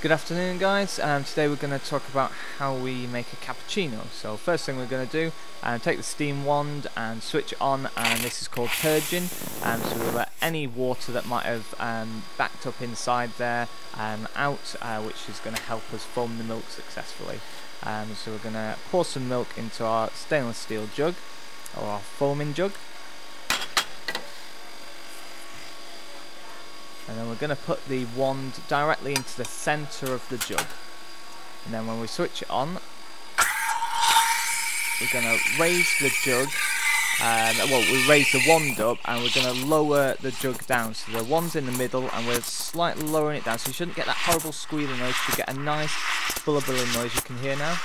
Good afternoon guys, um, today we're going to talk about how we make a cappuccino. So first thing we're going to do, um, take the steam wand and switch on and this is called purging. Um, so we'll let any water that might have um, backed up inside there um, out, uh, which is going to help us foam the milk successfully. Um, so we're going to pour some milk into our stainless steel jug, or our foaming jug. And then we're going to put the wand directly into the center of the jug. And then when we switch it on we're going to raise the jug um, well we raise the wand up and we're going to lower the jug down. So the wand's in the middle and we're slightly lowering it down. So you shouldn't get that horrible squealing noise. You get a nice bubbling noise. You can hear now.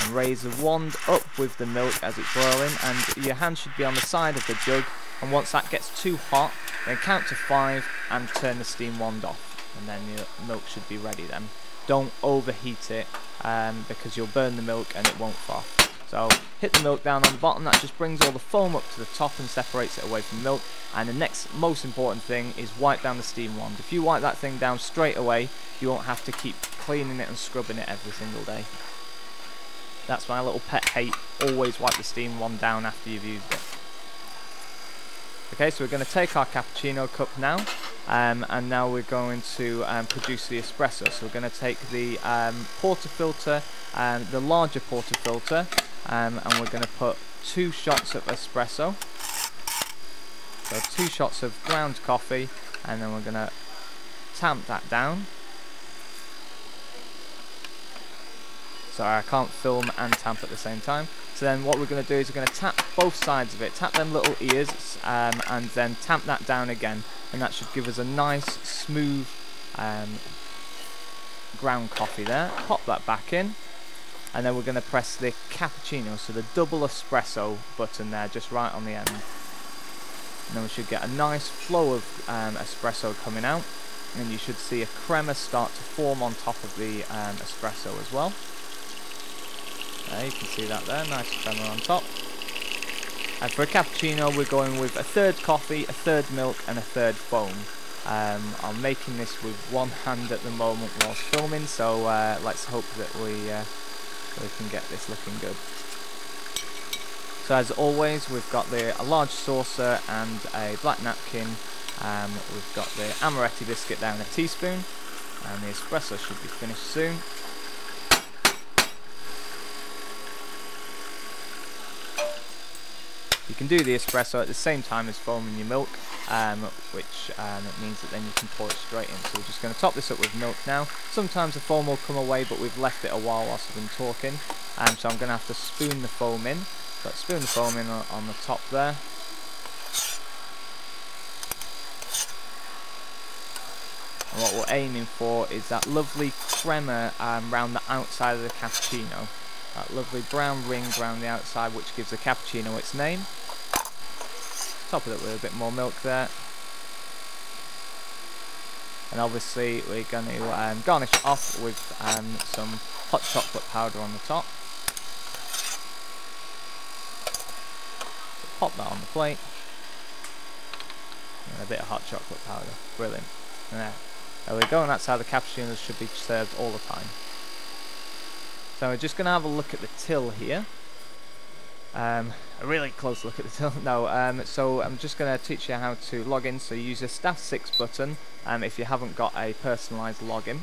And raise the wand up with the milk as it's boiling. And your hand should be on the side of the jug and once that gets too hot then count to five and turn the steam wand off. And then your milk should be ready then. Don't overheat it um, because you'll burn the milk and it won't froth so hit the milk down on the bottom. That just brings all the foam up to the top and separates it away from milk. And the next most important thing is wipe down the steam wand. If you wipe that thing down straight away you won't have to keep cleaning it and scrubbing it every single day. That's my little pet hate. Always wipe the steam wand down after you've used it Okay, so we're going to take our cappuccino cup now, um, and now we're going to um, produce the espresso. So we're going to take the um, portafilter, um, the larger portafilter, um, and we're going to put two shots of espresso. So two shots of ground coffee, and then we're going to tamp that down. Sorry, I can't film and tamp at the same time. So then what we're going to do is we're going to tap both sides of it, tap them little ears, um, and then tamp that down again. And that should give us a nice, smooth um, ground coffee there. Pop that back in. And then we're going to press the cappuccino, so the double espresso button there, just right on the end. And then we should get a nice flow of um, espresso coming out. And you should see a crema start to form on top of the um, espresso as well. There, you can see that there, nice crema on top. And for a cappuccino, we're going with a third coffee, a third milk, and a third foam. Um, I'm making this with one hand at the moment whilst filming, so uh, let's hope that we uh, we can get this looking good. So as always, we've got the a large saucer and a black napkin. Um, we've got the amaretti biscuit down a teaspoon, and the espresso should be finished soon. You can do the espresso at the same time as foaming your milk, um, which um, means that then you can pour it straight in. So we're just going to top this up with milk now. Sometimes the foam will come away, but we've left it a while whilst we've been talking. Um, so I'm going to have to spoon the foam in. So spoon the foam in on, on the top there. And what we're aiming for is that lovely crema um, around the outside of the cappuccino. That lovely brown ring around the outside which gives the cappuccino its name. Top it up with a bit more milk there. And obviously we're going to um, garnish it off with um, some hot chocolate powder on the top. So pop that on the plate. And a bit of hot chocolate powder. Brilliant. There. There we go, and that's how the cappuccinos should be served all the time. So we're just going to have a look at the till here. Um, a really close look at the till. no, um, so I'm just going to teach you how to log in. So use the Staff 6 button um, if you haven't got a personalised login.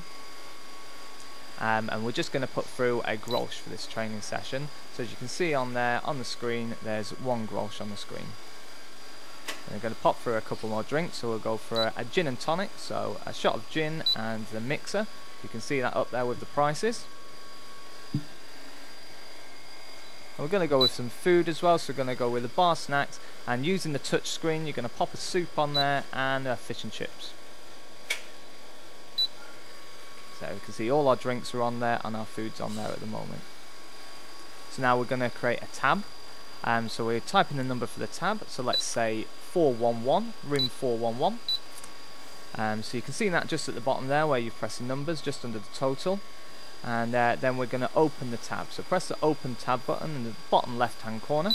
Um, and we're just going to put through a Grolsch for this training session. So as you can see on there, on the screen, there's one Grolsch on the screen. And we're going to pop through a couple more drinks, so we'll go for a, a gin and tonic, so a shot of gin and the mixer. You can see that up there with the prices. We're going to go with some food as well, so we're going to go with the bar snacks, and using the touch screen, you're going to pop a soup on there, and uh, fish and chips. So you can see all our drinks are on there, and our food's on there at the moment. So now we're going to create a tab. Um, so we're typing the number for the tab, so let's say 411, room 411. Um, so you can see that just at the bottom there where you press the numbers, just under the total and uh, then we're going to open the tab. So press the open tab button in the bottom left hand corner.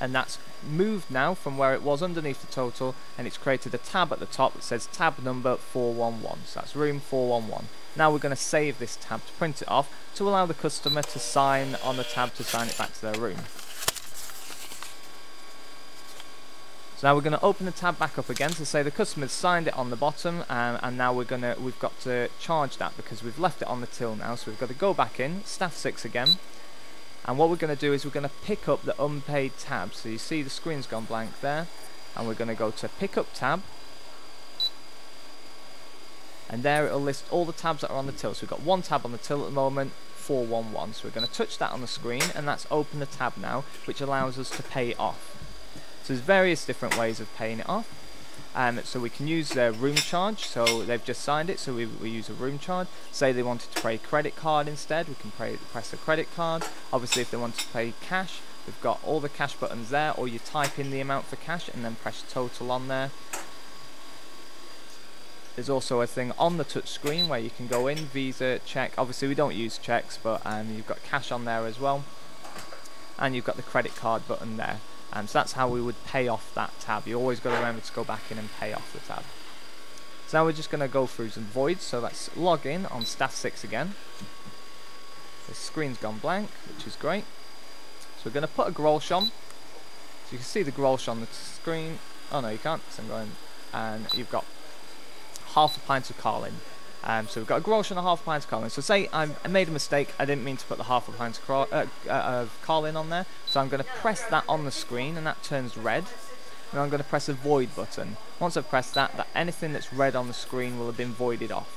And that's moved now from where it was underneath the total and it's created a tab at the top that says tab number 411 so that's room 411 now we're going to save this tab to print it off to allow the customer to sign on the tab to sign it back to their room So now we're going to open the tab back up again to say the customer's signed it on the bottom um, and now we're going to we've got to charge that because we've left it on the till now. So we've got to go back in staff 6 again. And what we're going to do is we're going to pick up the unpaid tab. So you see the screen's gone blank there. And we're going to go to pick up tab. And there it'll list all the tabs that are on the till. So we've got one tab on the till at the moment 411 so we're going to touch that on the screen and that's open the tab now which allows us to pay off so there's various different ways of paying it off. Um, so we can use their room charge, so they've just signed it, so we, we use a room charge. Say they wanted to pay credit card instead, we can pay, press the credit card. Obviously if they want to pay cash, we've got all the cash buttons there, or you type in the amount for cash and then press total on there. There's also a thing on the touch screen where you can go in, Visa, check. Obviously we don't use checks, but um, you've got cash on there as well. And you've got the credit card button there. Um, so that's how we would pay off that tab. You always got to remember to go back in and pay off the tab. So now we're just going to go through some voids. So let's log in on staff 6 again. The screen's gone blank, which is great. So we're going to put a Grolsch on. So you can see the Grolsch on the screen. Oh no, you can't, so I'm going. And you've got half a pint of Carling. Um, so we've got a Grolsch and a half of Carling. So say I'm, made a mistake, I didn't mean to put the half a pint of, uh, uh, of on there. So I'm going to press that on the screen and that turns red. And I'm going to press a void button. Once I've pressed that, that anything that's red on the screen will have been voided off.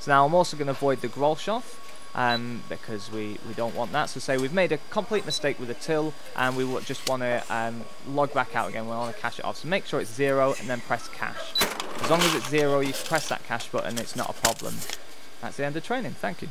So now I'm also going to void the Grolsch off. Um, because we, we don't want that. So say we've made a complete mistake with a till and we just want to um, log back out again, we want to cash it off. So make sure it's zero and then press cash. As long as it's zero, you press that cash button, it's not a problem. That's the end of training. Thank you.